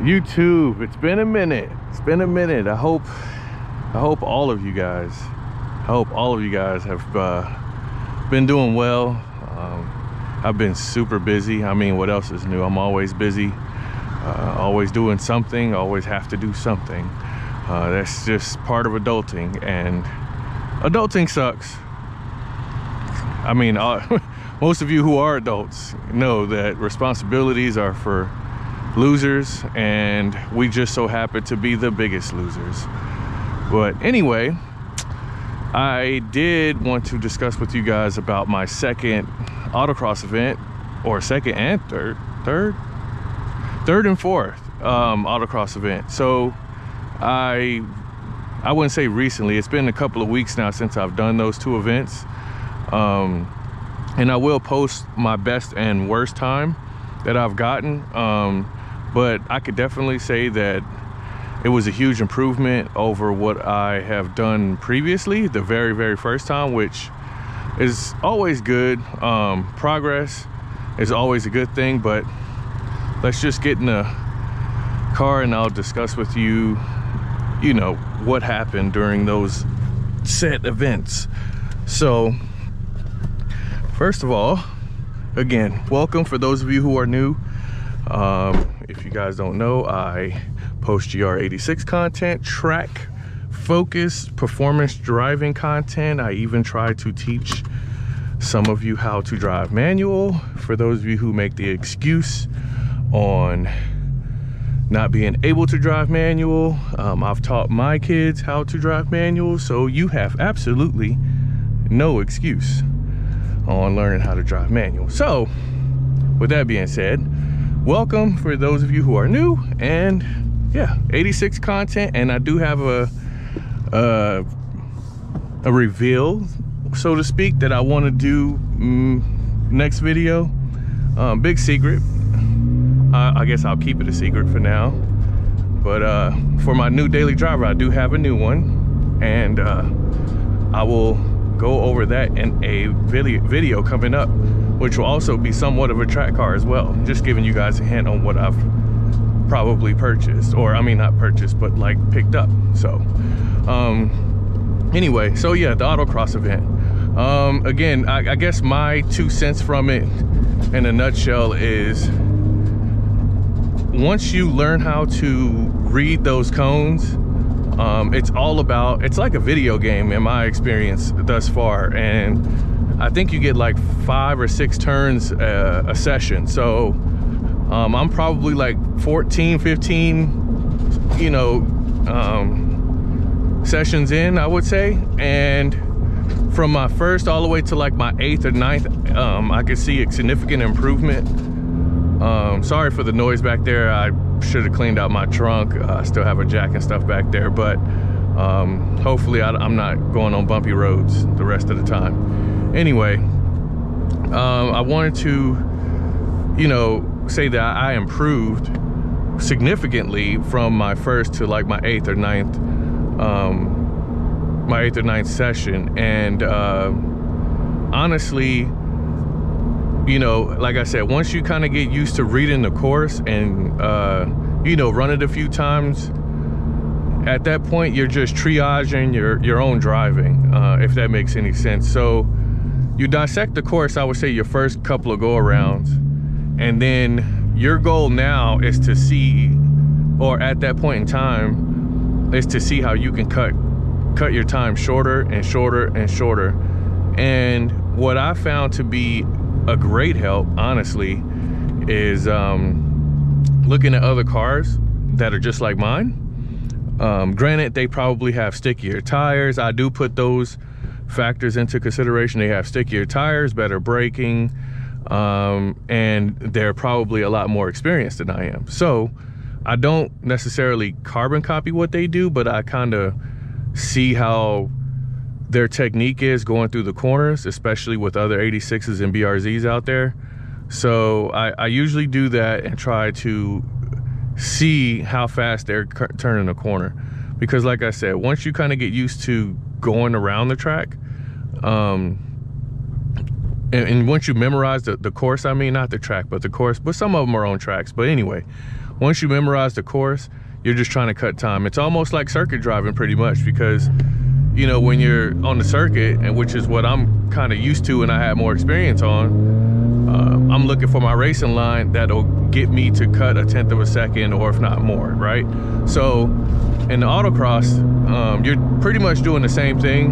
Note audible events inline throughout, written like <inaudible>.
YouTube, it's been a minute. It's been a minute. I hope, I hope all of you guys, I hope all of you guys have uh, been doing well. Um, I've been super busy. I mean, what else is new? I'm always busy, uh, always doing something, always have to do something. Uh, that's just part of adulting, and adulting sucks. I mean, uh, <laughs> most of you who are adults know that responsibilities are for losers and we just so happen to be the biggest losers. But anyway i did want to discuss with you guys about my second autocross event or second and third third? Third and fourth um, autocross event. So i i wouldn't say recently it's been a couple of weeks now since i've done those two events. Um, and i will post my best and worst time that i've gotten. Um, but I could definitely say that it was a huge improvement over what I have done previously, the very, very first time, which is always good. Um, progress is always a good thing, but let's just get in the car and I'll discuss with you, you know, what happened during those set events. So, first of all, again, welcome for those of you who are new. Um, if you guys don't know, I post GR86 content, track focus, performance driving content. I even try to teach some of you how to drive manual. For those of you who make the excuse on not being able to drive manual, um, I've taught my kids how to drive manual, so you have absolutely no excuse on learning how to drive manual. So, with that being said, welcome for those of you who are new and yeah 86 content and i do have a a, a reveal so to speak that i want to do mm, next video. Um, big secret. I, I guess i'll keep it a secret for now. But uh, for my new daily driver i do have a new one and uh, i will go over that in a video video coming up which will also be somewhat of a track car as well. Just giving you guys a hint on what I've probably purchased, or I mean not purchased, but like picked up. So, um, anyway, so yeah, the autocross event. Um, again, I, I guess my two cents from it in a nutshell is once you learn how to read those cones, um, it's all about, it's like a video game in my experience thus far. And I think you get like five or six turns uh, a session. So um, I'm probably like 14, 15, you know, um, sessions in, I would say. And from my first all the way to like my eighth or ninth, um, I could see a significant improvement. Um, sorry for the noise back there. I should have cleaned out my trunk. Uh, I still have a jack and stuff back there, but um, hopefully I, I'm not going on bumpy roads the rest of the time anyway um, i wanted to you know say that i improved significantly from my first to like my eighth or ninth um, my eighth or ninth session. And uh, honestly you know like i said once you kind of get used to reading the course and uh, you know run it a few times at that point you're just triaging your your own driving uh, if that makes any sense. So you dissect the course, I would say your first couple of go arounds, and then your goal now is to see, or at that point in time, is to see how you can cut cut your time shorter and shorter and shorter. And what I found to be a great help, honestly, is um, looking at other cars that are just like mine. Um, granted, they probably have stickier tires. I do put those factors into consideration. They have stickier tires, better braking, um, and they're probably a lot more experienced than I am. So I don't necessarily carbon copy what they do, but I kind of see how their technique is going through the corners, especially with other 86s and BRZs out there. So I, I usually do that and try to see how fast they're turning the corner. Because like I said, once you kind of get used to going around the track, um, and, and, once you memorize the, the course, I mean, not the track, but the course, but some of them are on tracks. But anyway, once you memorize the course, you're just trying to cut time. It's almost like circuit driving pretty much because you know, when you're on the circuit, and which is what I'm kind of used to and I have more experience on, uh, I'm looking for my racing line that'll get me to cut a tenth of a second or if not more, right? So in the autocross, um, you're pretty much doing the same thing.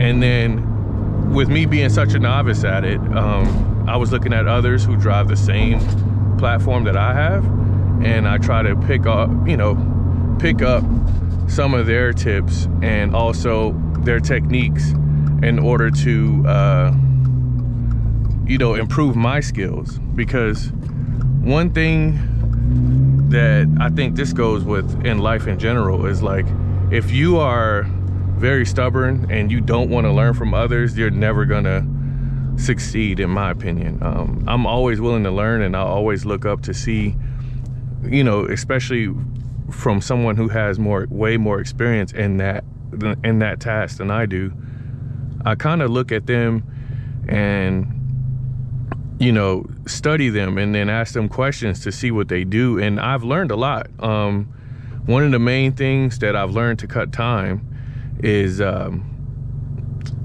And then with me being such a novice at it, um, I was looking at others who drive the same platform that I have. And I try to pick up, you know, pick up some of their tips and also their techniques in order to uh, you know improve my skills because one thing that I think this goes with in life in general is like if you are very stubborn and you don't want to learn from others you're never gonna succeed in my opinion. Um, I'm always willing to learn and I'll always look up to see you know especially from someone who has more way more experience in that in that task than I do. I kind of look at them and you know study them and then ask them questions to see what they do and I've learned a lot. Um, one of the main things that I've learned to cut time is um,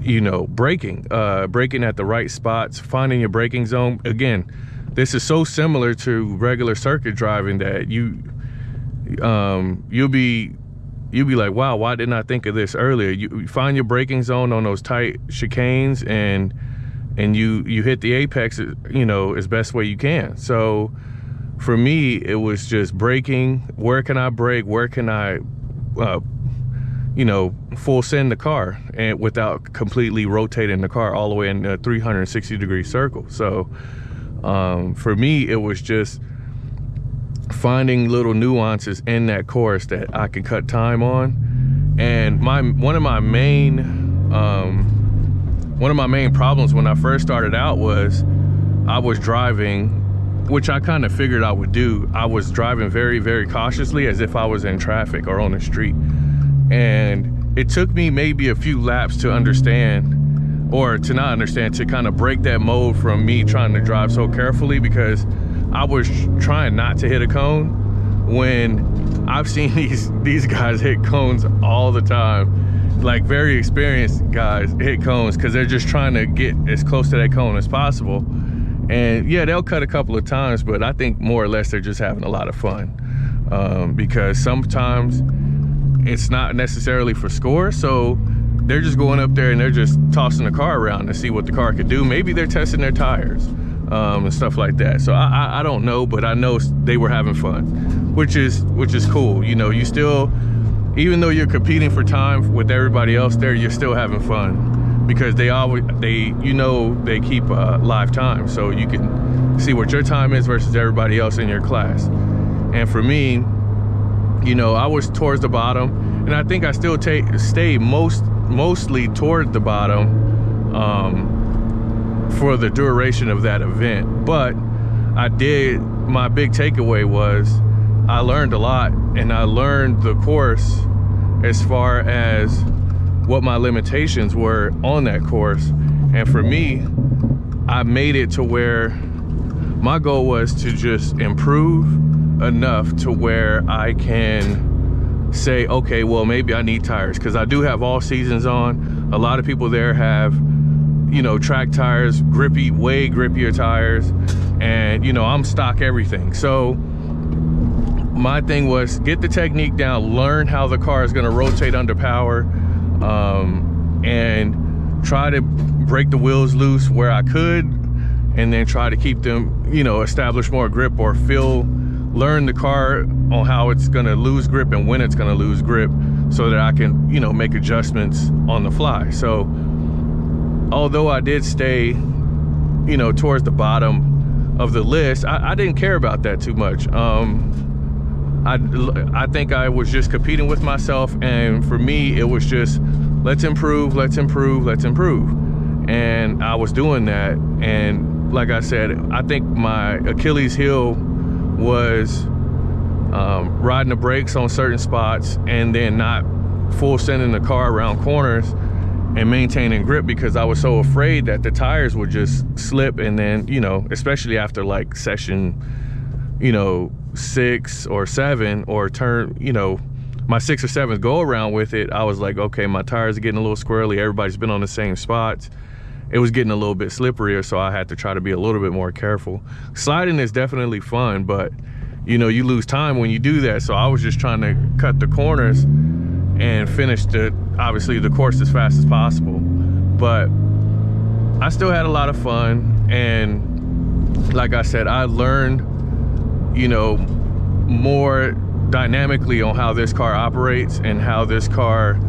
you know braking uh, braking at the right spots finding your braking zone again this is so similar to regular circuit driving that you um, you'll be you'll be like, wow, why didn't I think of this earlier? You, find your braking zone on those tight chicanes and and you you hit the apex, you know, as best way you can. So for me, it was just braking. Where can I brake? Where can I, uh, you know, full send the car and without completely rotating the car all the way in a 360 degree circle. So um, for me, it was just finding little nuances in that course that I can cut time on. And my one of my main um, one of my main problems when I first started out was I was driving, which I kind of figured I would do. I was driving very, very cautiously as if I was in traffic or on the street. And it took me maybe a few laps to understand or to not understand, to kind of break that mode from me trying to drive so carefully because I was trying not to hit a cone when I've seen <laughs> these these guys hit cones all the time like very experienced guys hit cones because they're just trying to get as close to that cone as possible and yeah they'll cut a couple of times but I think more or less they're just having a lot of fun um, because sometimes it's not necessarily for score so they're just going up there and they're just tossing the car around to see what the car could do maybe they're testing their tires um, and stuff like that. So I, I, I don't know, but I know they were having fun, which is which is cool. You know, you still, even though you're competing for time with everybody else there, you're still having fun because they always they you know they keep uh, live time, so you can see what your time is versus everybody else in your class. And for me, you know, I was towards the bottom, and I think I still take stay most mostly toward the bottom. Um, for the duration of that event. But I did, my big takeaway was I learned a lot and I learned the course as far as what my limitations were on that course. And for me, I made it to where my goal was to just improve enough to where I can say, okay, well, maybe I need tires because I do have all seasons on. A lot of people there have you know, track tires, grippy, way grippier tires. And, you know, I'm stock everything. So my thing was get the technique down, learn how the car is going to rotate under power, um, and try to break the wheels loose where I could, and then try to keep them, you know, establish more grip or feel, learn the car on how it's to lose grip and when it's to lose grip so that I can, you know, make adjustments on the fly. So, although I did stay, you know, towards the bottom of the list, I, I didn't care about that too much. Um, I, I think I was just competing with myself. And for me, it was just, let's improve, let's improve, let's improve. And I was doing that. And like I said, I think my Achilles heel was um, riding the brakes on certain spots and then not full sending the car around corners and maintaining grip because I was so afraid that the tires would just slip and then, you know, especially after like session, you know, six or seven or turn, you know, my six or seventh go around with it, I was like, okay, my tires are getting a little squirrely. Everybody's been on the same spots. It was getting a little bit slipperier, so I had to try to be a little bit more careful. Sliding is definitely fun, but you know, you lose time when you do that. So I was just trying to cut the corners and finish the, obviously the course as fast as possible. But I still had a lot of fun. And like I said, I learned, you know, more dynamically on how this car operates and how this car,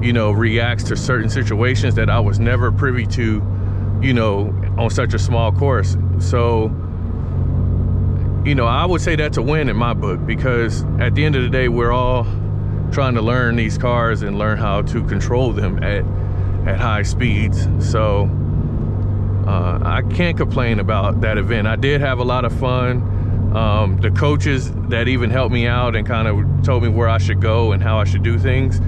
you know, reacts to certain situations that I was never privy to, you know, on such a small course. So, you know, I would say that's a win in my book because at the end of the day, we're all trying to learn these cars and learn how to control them at at high speeds. So uh, I can't complain about that event. I did have a lot of fun. Um, the coaches that even helped me out and kind of told me where I should go and how I should do things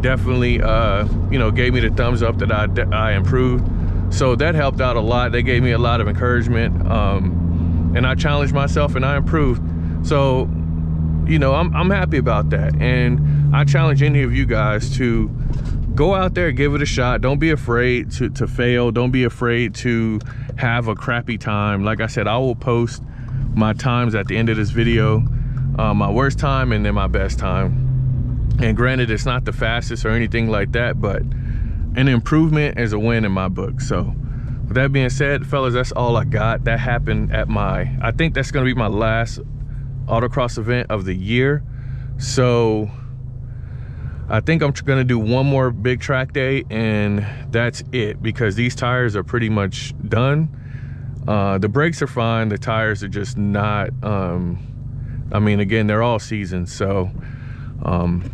definitely, uh, you know, gave me the thumbs up that I, I improved. So that helped out a lot. They gave me a lot of encouragement. Um, and I challenged myself and I improved. So, you know, I'm, I'm happy about that. And I challenge any of you guys to go out there, give it a shot. Don't be afraid to, to fail. Don't be afraid to have a crappy time. Like I said, I will post my times at the end of this video, uh, my worst time and then my best time. And granted, it's not the fastest or anything like that, but an improvement is a win in my book. So with that being said, fellas, that's all I got. That happened at my, I think that's gonna be my last autocross event of the year. So I think I'm gonna do one more big track day and that's it because these tires are pretty much done. Uh, the brakes are fine. The tires are just not, um, I mean, again, they're all seasoned. So um,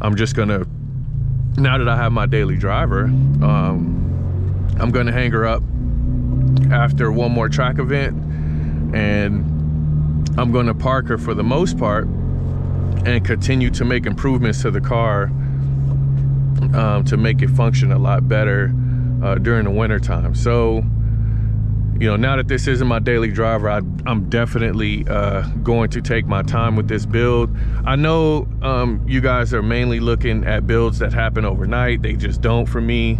I'm just gonna, now that I have my daily driver, um, I'm gonna hang her up after one more track event and I'm gonna park her for the most part and continue to make improvements to the car um, to make it function a lot better uh, during the winter time. So you know, now that this isn't my daily driver, I, am definitely uh, going to take my time with this build. I know um, you guys are mainly looking at builds that happen overnight. They just don't for me.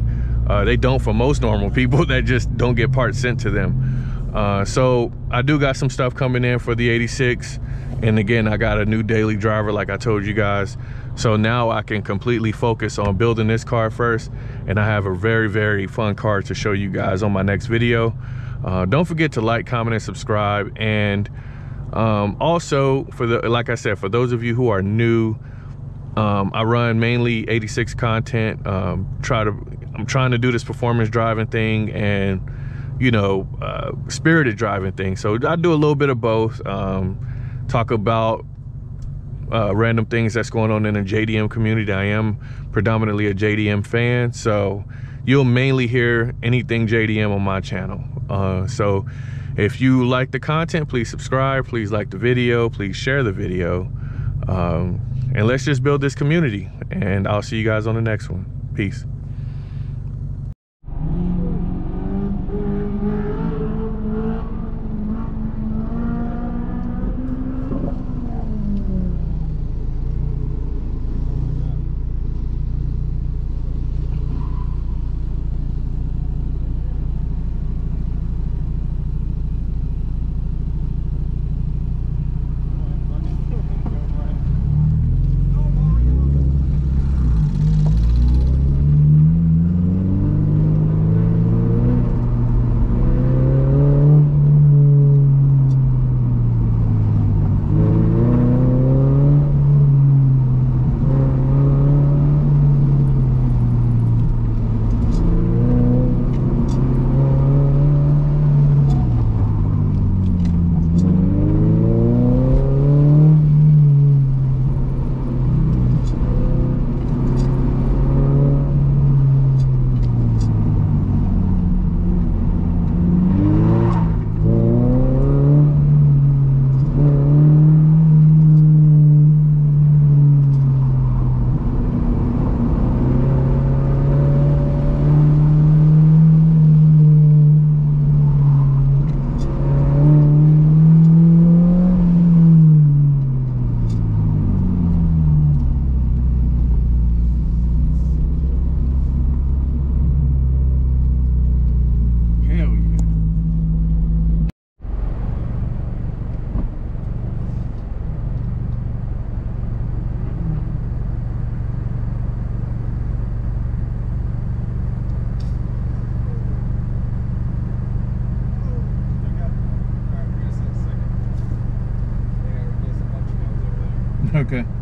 Uh, they don't for most normal people <laughs> that just don't get parts sent to them. Uh, so I do got some stuff coming in for the 86. And again, I got a new daily driver like I told you guys. So now I can completely focus on building this car first. And I have a very, very fun car to show you guys on my next video. Uh, don't forget to like, comment, and subscribe. And um, also, for the like I said, for those of you who are new, um, I run mainly 86 content. Um, try to, I'm trying to do this performance driving thing and you know, uh, spirited driving thing. So I do a little bit of both. Um, talk about uh, random things that's going on in the JDM community. I am predominantly a JDM fan, so you'll mainly hear anything JDM on my channel. Uh, so if you like the content, please subscribe, please like the video, please share the video. Um, and let's just build this community. And I'll see you guys on the next one. Peace. Okay.